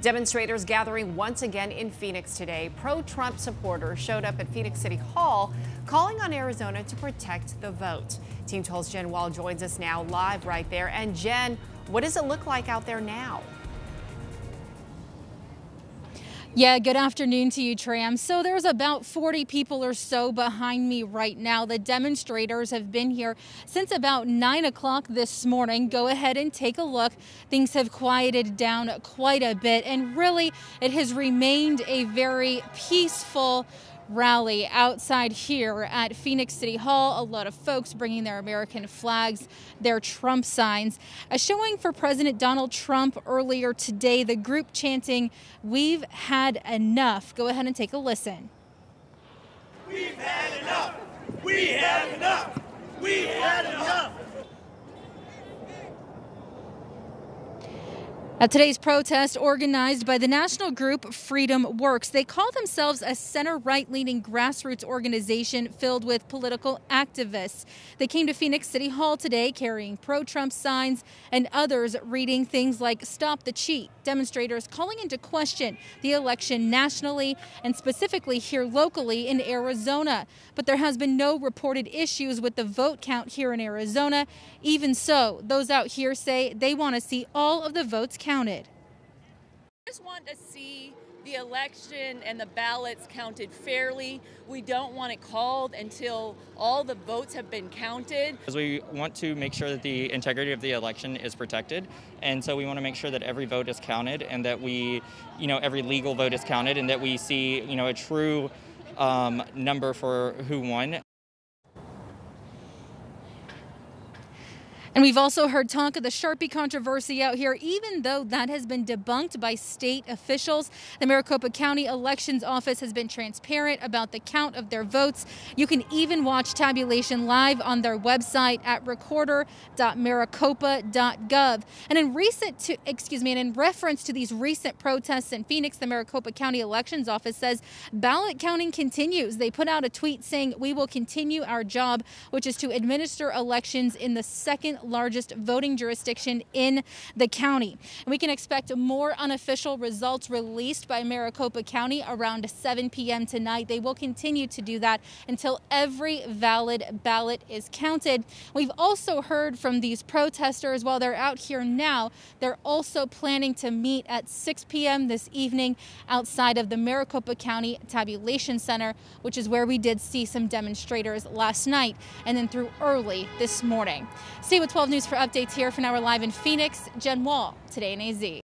Demonstrators gathering once again in Phoenix today. Pro Trump supporters showed up at Phoenix City Hall calling on Arizona to protect the vote. Team 12's Jen Wahl joins us now live right there. And Jen, what does it look like out there now? Yeah, good afternoon to you, Tram. So there's about 40 people or so behind me right now. The demonstrators have been here since about 9 o'clock this morning. Go ahead and take a look. Things have quieted down quite a bit, and really, it has remained a very peaceful rally outside here at Phoenix City Hall. A lot of folks bringing their American flags, their Trump signs. A showing for President Donald Trump earlier today, the group chanting, We've had enough. Go ahead and take a listen. We've had enough. We had enough. We had enough. At today's protest, organized by the national group FreedomWorks, they call themselves a center right leaning grassroots organization filled with political activists. They came to Phoenix City Hall today carrying pro Trump signs and others reading things like Stop the Cheat. Demonstrators calling into question the election nationally and specifically here locally in Arizona. But there has been no reported issues with the vote count here in Arizona. Even so, those out here say they want to see all of the votes counted counted. I just want to see the election and the ballots counted fairly. We don't want it called until all the votes have been counted. Because we want to make sure that the integrity of the election is protected, and so we want to make sure that every vote is counted and that we, you know, every legal vote is counted and that we see, you know, a true um, number for who won. And we've also heard talk of the Sharpie controversy out here, even though that has been debunked by state officials. The Maricopa County Elections Office has been transparent about the count of their votes. You can even watch tabulation live on their website at recorder.maricopa.gov. And in recent, to, excuse me, and in reference to these recent protests in Phoenix, the Maricopa County Elections Office says ballot counting continues. They put out a tweet saying, "We will continue our job, which is to administer elections in the second largest voting jurisdiction in the county. And we can expect more unofficial results released by Maricopa County around 7 p.m. tonight. They will continue to do that until every valid ballot is counted. We've also heard from these protesters while they're out here now, they're also planning to meet at 6 p.m. this evening outside of the Maricopa County Tabulation Center, which is where we did see some demonstrators last night and then through early this morning. Stay with 12 News for updates here for now. We're live in Phoenix. Jen Wahl, Today in AZ.